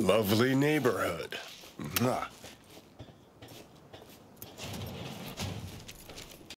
Lovely neighborhood. Mwah.